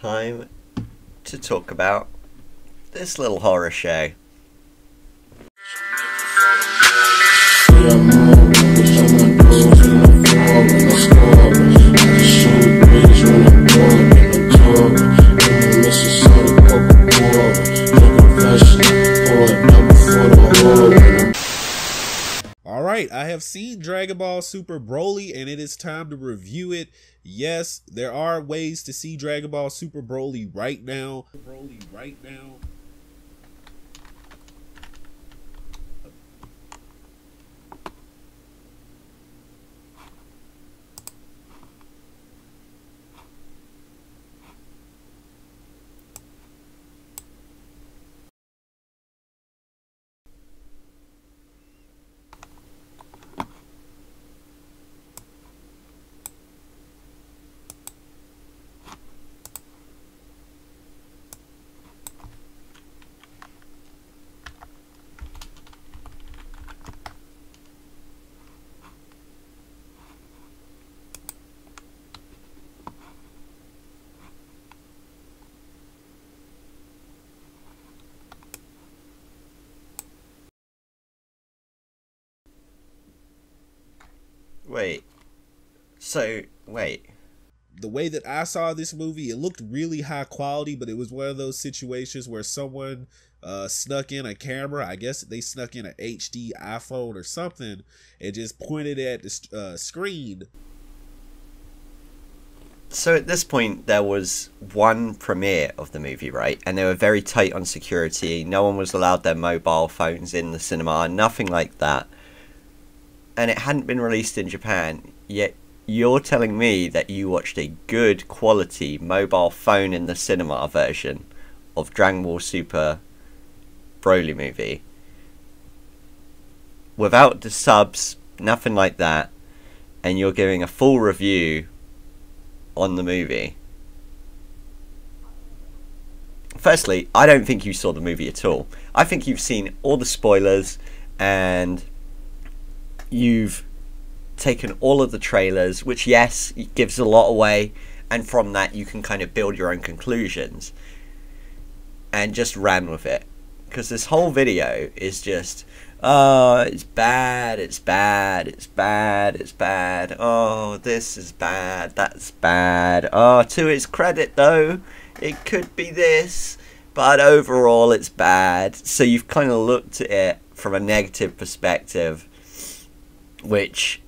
time to talk about this little horror show. Right, I have seen Dragon Ball Super Broly and it is time to review it. Yes, there are ways to see Dragon Ball Super Broly right now. Broly right now. Wait. So, wait. the way that I saw this movie, it looked really high quality, but it was one of those situations where someone uh, snuck in a camera. I guess they snuck in an HD iPhone or something and just pointed at the uh, screen. So at this point, there was one premiere of the movie, right? And they were very tight on security. No one was allowed their mobile phones in the cinema, nothing like that. And it hadn't been released in Japan, yet you're telling me that you watched a good quality mobile phone in the cinema version of Dragon Ball Super Broly movie without the subs, nothing like that, and you're giving a full review on the movie. Firstly, I don't think you saw the movie at all. I think you've seen all the spoilers and you've taken all of the trailers, which, yes, gives a lot away, and from that, you can kind of build your own conclusions and just ran with it. Because this whole video is just, oh, it's bad, it's bad, it's bad, it's bad. Oh, this is bad, that's bad. Oh, to its credit though, it could be this, but overall it's bad. So you've kind of looked at it from a negative perspective, which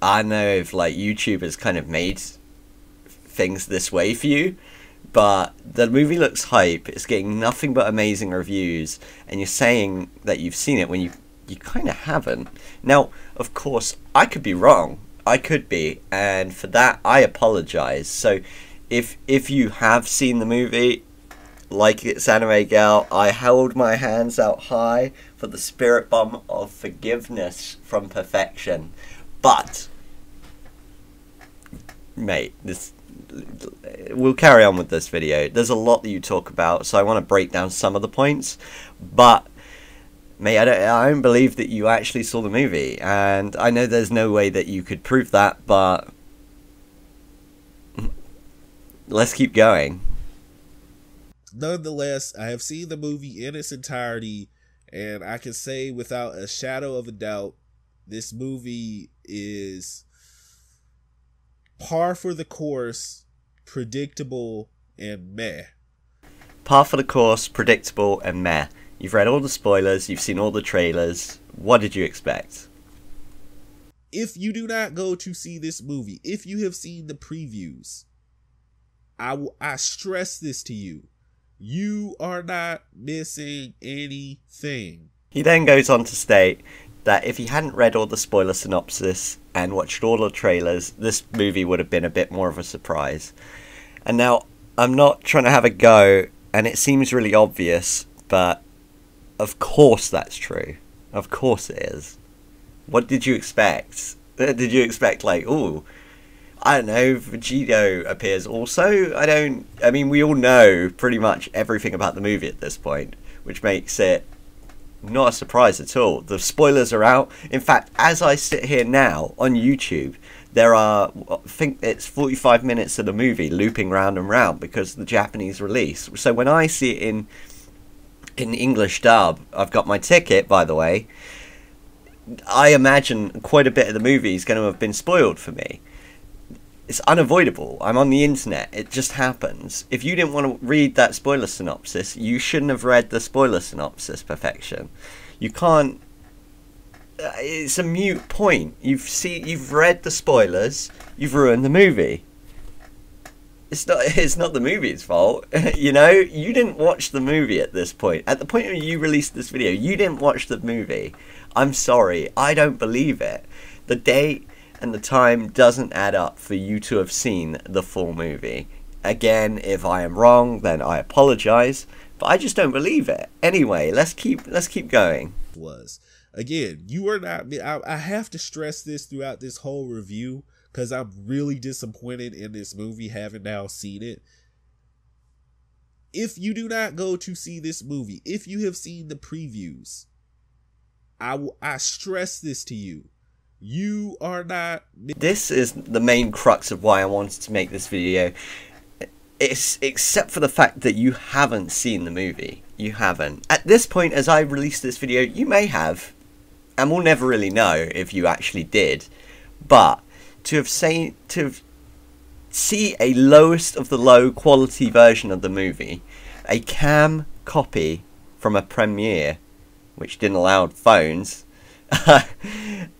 I know if like YouTube has kind of made things this way for you but the movie looks hype. It's getting nothing but amazing reviews, and you're saying that you've seen it when you you kind of haven't. Now, of course, I could be wrong. I could be, and for that, I apologize. So, if if you have seen the movie, like it's Anime Gal, I held my hands out high for the spirit bomb of forgiveness from perfection. But, mate, this we'll carry on with this video. There's a lot that you talk about, so I want to break down some of the points. But mate, I don't, I don't believe that you actually saw the movie, and I know there's no way that you could prove that, but let's keep going. Nonetheless, I have seen the movie in its entirety, and I can say without a shadow of a doubt, this movie is par for the course, predictable, and meh. Par for the course, predictable, and meh. You've read all the spoilers, you've seen all the trailers. What did you expect? If you do not go to see this movie, if you have seen the previews, I, w- I stress this to you. You are not missing anything. He then goes on to state that if he hadn't read all the spoiler synopsis and watched all the trailers, this movie would have been a bit more of a surprise. And now, I'm not trying to have a go, and it seems really obvious, but of course that's true. Of course it is. What did you expect? Uh, did you expect, like, oh, I don't know, Vegito appears also? I don't. I mean, we all know pretty much everything about the movie at this point, which makes it not a surprise at all. The spoilers are out. In fact, as I sit here now on YouTube, there are I think it's 45 minutes of the movie looping round and round because the Japanese release. So when I see it in in English dub, I've got my ticket by the way. I imagine quite a bit of the movie is going to have been spoiled for me. It's unavoidable. I'm on the internet. It just happens. If you didn't want to read that spoiler synopsis, you shouldn't have read the spoiler synopsis perfection. You can't uh, it's a mute point. You've seen, you've read the spoilers. You've ruined the movie. It's not. It's not the movie's fault. you know, you didn't watch the movie at this point. At the point when you released this video, you didn't watch the movie. I'm sorry. I don't believe it. The date and the time doesn't add up for you to have seen the full movie. Again, if I am wrong, then I apologize. But I just don't believe it. Anyway, let's keep let's keep going. Was again, you are not. I, I have to stress this throughout this whole review because I'm really disappointed in this movie, having now seen it. If you do not go to see this movie, if you have seen the previews, I will I stress this to you. You are not. This is the main crux of why I wanted to make this video. It's except for the fact that you haven't seen the movie. You haven't. At this point, as I release this video, you may have and we'll never really know if you actually did. But to have seen to have see a lowest of the low quality version of the movie, a cam copy from a premiere, which didn't allow phones,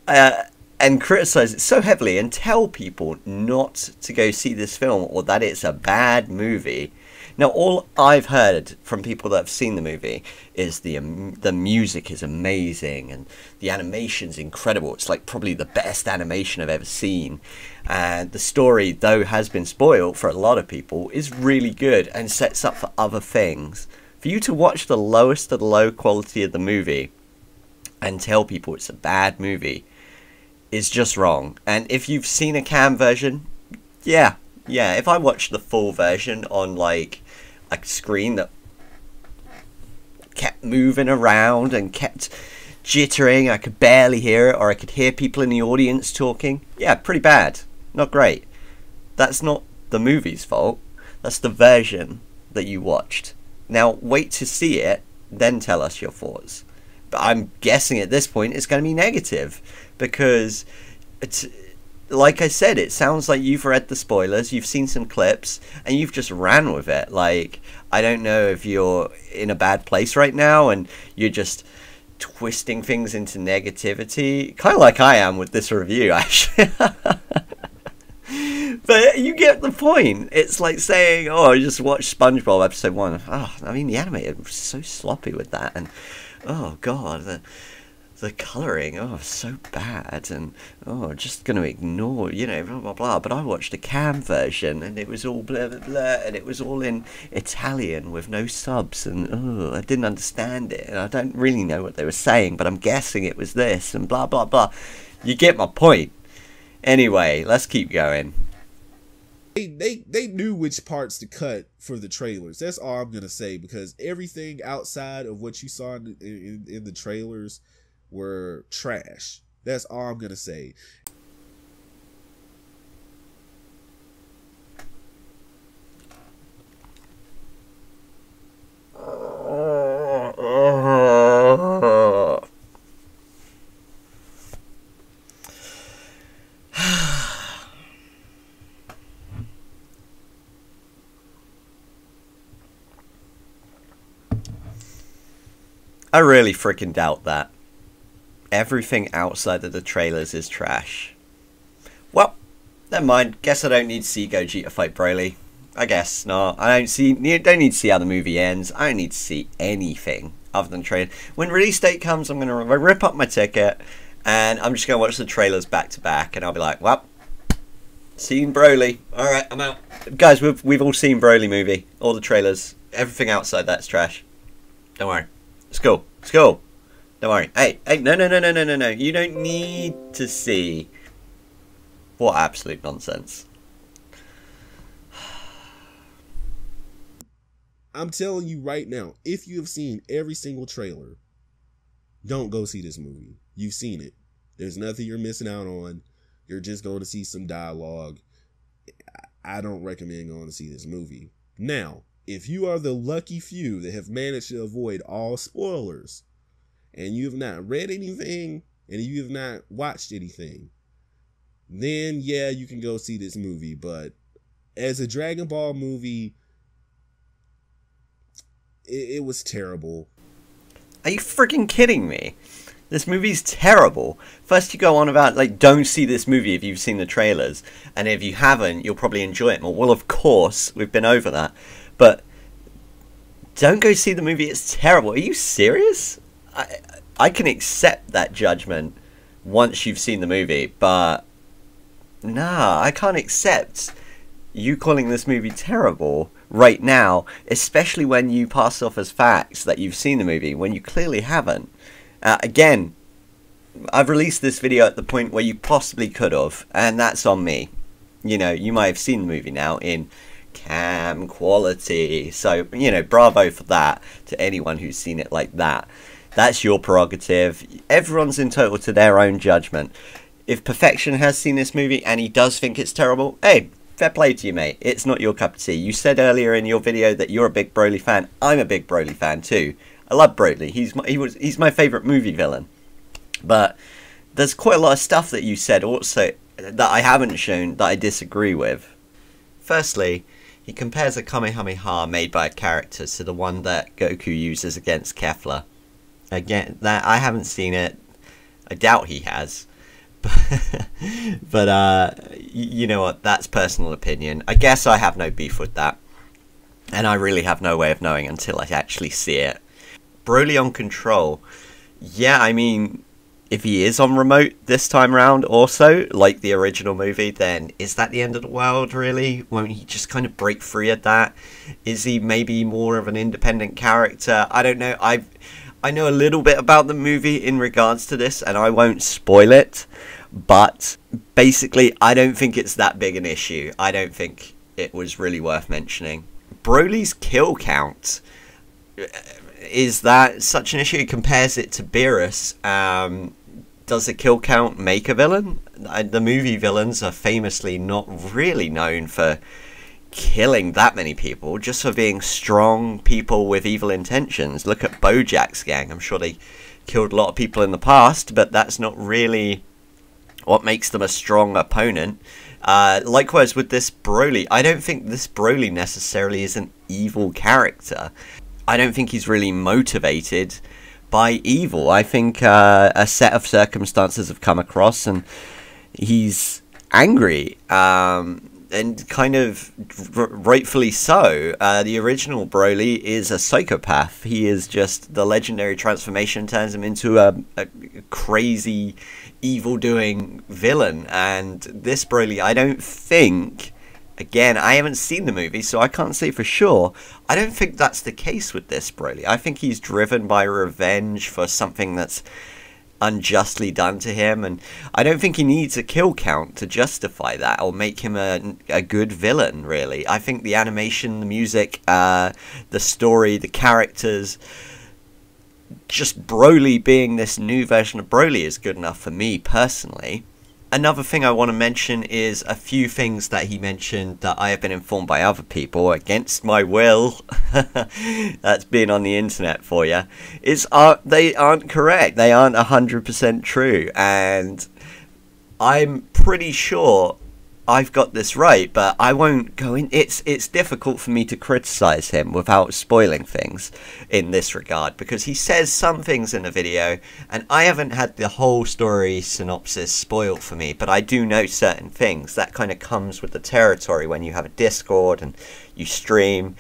uh, and criticize it so heavily and tell people not to go see this film or that it's a bad movie now, all I've heard from people that have seen the movie is the um, the music is amazing and the animation's incredible. It's like probably the best animation I've ever seen. And the story, though has been spoiled for a lot of people, is really good and sets up for other things. For you to watch the lowest of the low quality of the movie and tell people it's a bad movie is just wrong. And if you've seen a cam version, yeah, yeah. If I watched the full version on like a screen that kept moving around and kept jittering. I could barely hear it, or I could hear people in the audience talking. Yeah, pretty bad. Not great. That's not the movie's fault. That's the version that you watched. Now, wait to see it, then tell us your thoughts. I'm guessing at this point it's going to be negative because it's like I said, it sounds like you've read the spoilers, you've seen some clips, and you've just ran with it. Like, I don't know if you're in a bad place right now and you're just twisting things into negativity. Kind of like I am with this review, actually. But you get the point. It's like saying, "Oh, I just watched SpongeBob episode one." Oh, I mean, the animator was so sloppy with that, and oh god, the the colouring, oh, so bad, and oh, just going to ignore, you know, blah blah blah. But I watched a cam version, and it was all blah blah blah, and it was all in Italian with no subs, and oh, I didn't understand it, and I don't really know what they were saying, but I'm guessing it was this, and blah blah blah. You get my point. Anyway, let's keep going. They, they they knew which parts to cut for the trailers. That's all I'm gonna say because everything outside of what you saw in, in, in the trailers were trash. That's all I'm gonna say. I really freaking doubt that everything outside of the trailers is trash. Well, never mind. Guess I don't need to see Gogeta fight Broly. I guess not. I don't see. Don't need to see how the movie ends. I don't need to see anything other than trailer. When release date comes, I'm gonna rip up my ticket, and I'm just gonna watch the trailers back to back, and I'll be like, well. Seen Broly. All right, I'm out. Guys, we've we've all seen Broly movie. All the trailers. Everything outside that's trash. Don't worry. It's Let's go. Don't worry. Hey, hey, no, no, no, no, no, no, no. You don't need to see. What absolute nonsense. I'm telling you right now, if you have seen every single trailer, don't go see this movie. You've seen it. There's nothing you're missing out on. You're just going to see some dialogue. I don't recommend going to see this movie. Now, if you are the lucky few that have managed to avoid all spoilers and you have not read anything and you have not watched anything, then yeah, you can go see this movie. But as a Dragon Ball movie, it, it was terrible. Are you freaking kidding me? This movie's terrible. First, you go on about, like, don't see this movie if you've seen the trailers. And if you haven't, you'll probably enjoy it more. Well, of course, we've been over that. But don't go see the movie. It's terrible. Are you serious? I, I can accept that judgment once you've seen the movie, but nah, I can't accept you calling this movie terrible right now, especially when you pass off as facts that you've seen the movie when you clearly haven't. Uh, again, I've released this video at the point where you possibly could have, and that's on me. You know, you might have seen the movie now in cam quality. So, you know, bravo for that to anyone who's seen it like that. That's your prerogative. Everyone's entitled to their own judgment. If Perfection has seen this movie and he does think it's terrible, hey, fair play to you, mate. It's not your cup of tea. You said earlier in your video that you're a big Broly fan. I'm a big Broly fan too. I love Broly. He's my, he was he's my favorite movie villain. But there's quite a lot of stuff that you said also that I haven't shown that I disagree with. Firstly, he compares a Kamehameha made by a character to the one that Goku uses against Kefla. Again, that I haven't seen it. I doubt he has. but uh, you know what? That's personal opinion. I guess I have no beef with that, and I really have no way of knowing until I actually see it. Broly on control. Yeah, I mean, if he is on remote this time around, also like the original movie, then is that the end of the world? Really? Won't he just kind of break free of that? Is he maybe more of an independent character? I don't know. I've I know a little bit about the movie in regards to this, and I won't spoil it. But basically, I don't think it's that big an issue. I don't think it was really worth mentioning. Broly's kill count is that such an issue? Compares it to Beerus. Um, does the kill count make a villain? The movie villains are famously not really known for killing that many people, just for being strong people with evil intentions. Look at Bojack's gang. I'm sure they killed a lot of people in the past, but that's not really what makes them a strong opponent. Uh, likewise with this Broly, I don't think this Broly necessarily is an evil character. I don't think he's really motivated by evil. I think uh, a set of circumstances have come across, and he's angry. Um, and kind of r- rightfully so. Uh, the original Broly is a psychopath. He is just the legendary transformation turns him into a, a crazy, evil-doing villain. And this Broly, I don't think. Again, I haven't seen the movie, so I can't say for sure. I don't think that's the case with this Broly. I think he's driven by revenge for something that's unjustly done to him and I don't think he needs a kill count to justify that or make him a, a good villain really I think the animation the music uh, the story the characters just Broly being this new version of Broly is good enough for me personally another thing I want to mention is a few things that he mentioned that I have been informed by other people against my will. That's been on the internet for you. Is uh, they aren't correct. They aren't hundred percent true, and I'm pretty sure I've got this right, but I won't go in. It's it's difficult for me to criticize him without spoiling things in this regard because he says some things in the video, and I haven't had the whole story synopsis spoiled for me, but I do know certain things. That kind of comes with the territory when you have a Discord and you stream.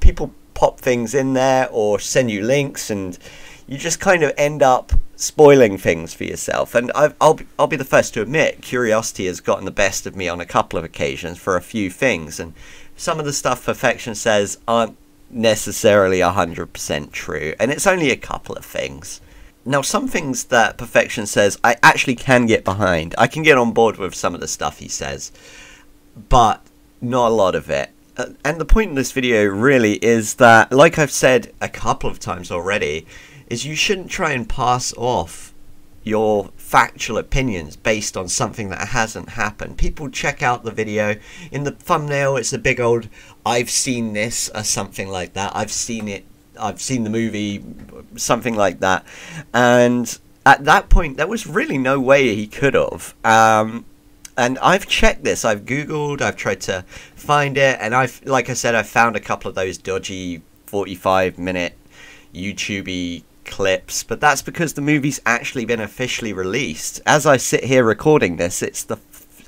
People pop things in there or send you links, and you just kind of end up spoiling things for yourself. And i will I'll be the first to admit, curiosity has gotten the best of me on a couple of occasions for a few things. And some of the stuff Perfection says aren't necessarily 100% true. And it's only a couple of things. Now, some things that Perfection says I actually can get behind. I can get on board with some of the stuff he says, but not a lot of it. Uh, and the point in this video really is that, like I've said a couple of times already, is you shouldn't try and pass off your factual opinions based on something that hasn't happened. People check out the video. In the thumbnail, it's a big old I've seen this or something like that. I've seen it. I've seen the movie, something like that. And at that point, there was really no way he could have. Um, and I've checked this. I've Googled. I've tried to find it, and I've, like I said, I've found a couple of those dodgy forty-five minute YouTubey clips, but that's because the movie's actually been officially released. As I sit here recording this, it's the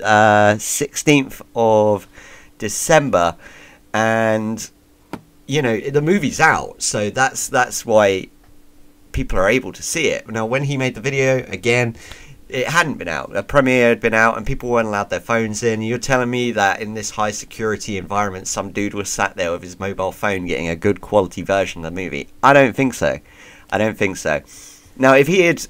uh, 16th of December, and you know the movie's out, so that's that's why people are able to see it. Now, when he made the video, again, it hadn't been out. A premiere had been out, and people weren't allowed their phones in. You're telling me that in this high security environment, some dude was sat there with his mobile phone getting a good quality version of the movie? I don't think so. I don't think so. Now, if he had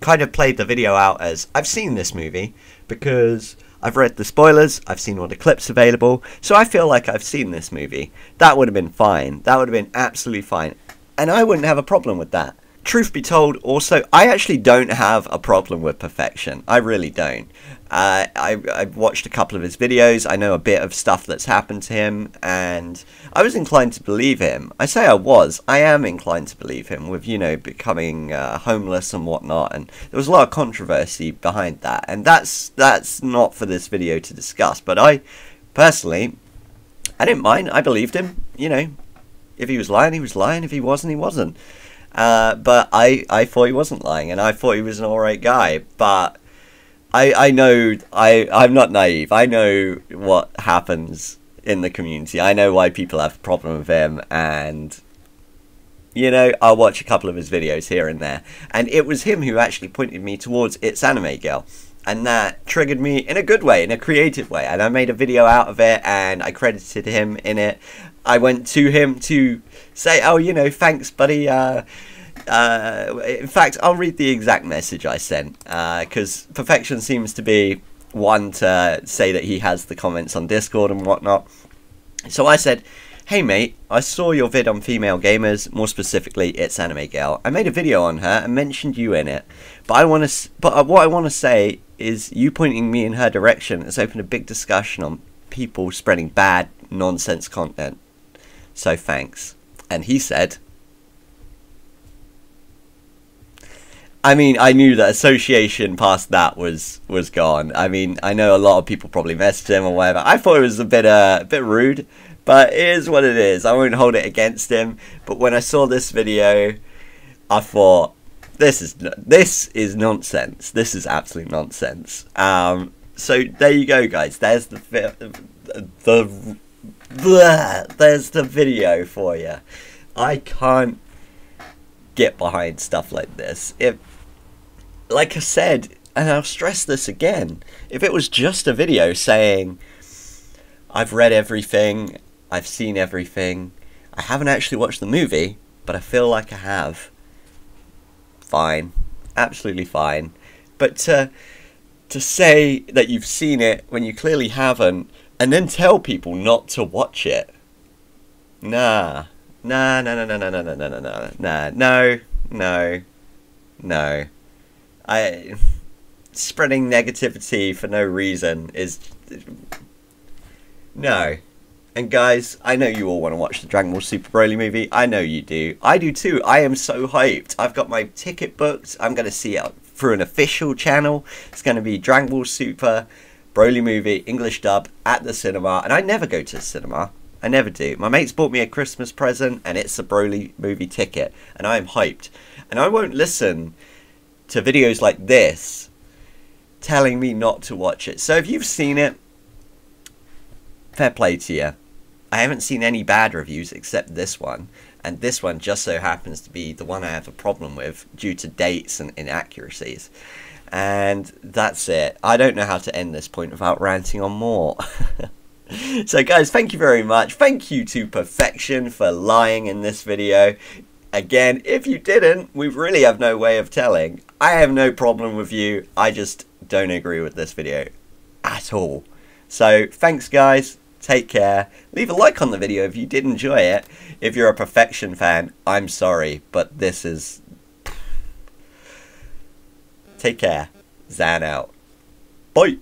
kind of played the video out as I've seen this movie because I've read the spoilers, I've seen all the clips available, so I feel like I've seen this movie, that would have been fine. That would have been absolutely fine. And I wouldn't have a problem with that truth be told, also, I actually don't have a problem with perfection. I really don't. Uh, I, I've watched a couple of his videos. I know a bit of stuff that's happened to him, and I was inclined to believe him. I say I was. I am inclined to believe him with, you know, becoming uh, homeless and whatnot. And there was a lot of controversy behind that, and that's that's not for this video to discuss. But I, personally, I didn't mind. I believed him. You know, if he was lying, he was lying. If he wasn't, he wasn't. Uh, but I, I thought he wasn't lying, and I thought he was an alright guy. But I, I know I, I'm not naive. I know what happens in the community. I know why people have a problem with him, and you know, I'll watch a couple of his videos here and there. And it was him who actually pointed me towards It's Anime Girl. And that triggered me in a good way, in a creative way. And I made a video out of it and I credited him in it. I went to him to say, oh, you know, thanks, buddy. Uh, uh, in fact, I'll read the exact message I sent because uh, Perfection seems to be one to say that he has the comments on Discord and whatnot. So I said, Hey mate, I saw your vid on female gamers, more specifically, it's Anime Girl. I made a video on her and mentioned you in it, but I want to. But uh, what I want to say is, you pointing me in her direction has opened a big discussion on people spreading bad nonsense content. So thanks. And he said, I mean, I knew that association past that was was gone. I mean, I know a lot of people probably messaged him or whatever. I thought it was a bit uh, a bit rude, but it is what it is. I won't hold it against him. But when I saw this video, I thought this is this is nonsense. This is absolute nonsense. Um, so there you go, guys. There's the the, the Blah, there's the video for you. I can't get behind stuff like this. If, like I said, and I'll stress this again, if it was just a video saying, I've read everything, I've seen everything, I haven't actually watched the movie, but I feel like I have, fine. Absolutely fine. But to, to say that you've seen it when you clearly haven't, and then tell people not to watch it. Nah. Nah, nah, nah, nah, nah, nah, nah, nah, nah, nah, no, no, no. I spreading negativity for no reason is no. And guys, I know you all want to watch the Dragon Ball Super Broly movie. I know you do. I do too. I am so hyped. I've got my ticket booked. I'm going to see it through an official channel. It's going to be Dragon Ball Super Broly movie, English dub, at the cinema. And I never go to the cinema. I never do. My mates bought me a Christmas present, and it's a Broly movie ticket. And I am hyped. And I won't listen to videos like this telling me not to watch it. So if you've seen it, fair play to you. I haven't seen any bad reviews except this one, and this one just so happens to be the one I have a problem with due to dates and inaccuracies. And that's it. I don't know how to end this point without ranting on more. so guys, thank you very much. Thank you to Perfection for lying in this video. Again, if you didn't, we really have no way of telling. I have no problem with you. I just don't agree with this video at all. So thanks guys. Take care. Leave a like on the video if you did enjoy it. If you're a Perfection fan, I'm sorry, but this is Take care. Xan out. Bye.